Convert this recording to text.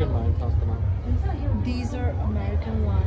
American wine, customer. These are American wine.